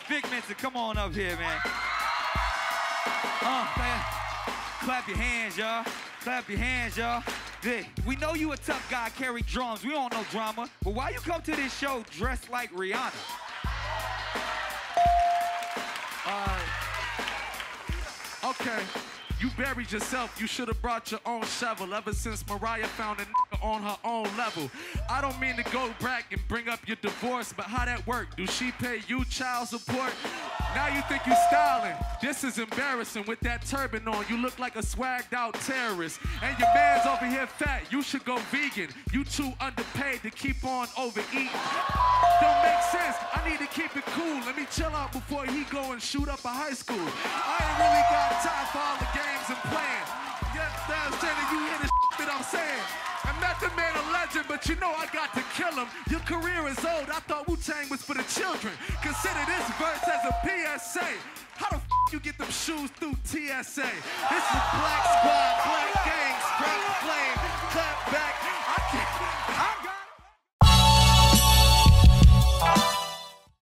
Vic Mensa, come on up here, man. Uh. Clap your hands, y'all. Clap your hands, y'all. Vic, we know you a tough guy, carry drums. We don't know drama. But why you come to this show dressed like Rihanna? Okay, you buried yourself. You should have brought your own shovel. Ever since Mariah found a nigga on her own level. I don't mean to go back and bring up your divorce, but how that work? Do she pay you child support? Now you think you styling. This is embarrassing. With that turban on, you look like a swagged out terrorist. And your man's over here fat. You should go vegan. You too underpaid to keep on overeating. Don't make sense. I need to keep it cool. Let me chill out before he go and shoot up a high school. I ain't really got time I'm saying. I'm not the man a legend, but you know I got to kill him. Your career is old. I thought Wu Tang was for the children. Consider this verse as a PSA. How the f you get them shoes through TSA? This is Black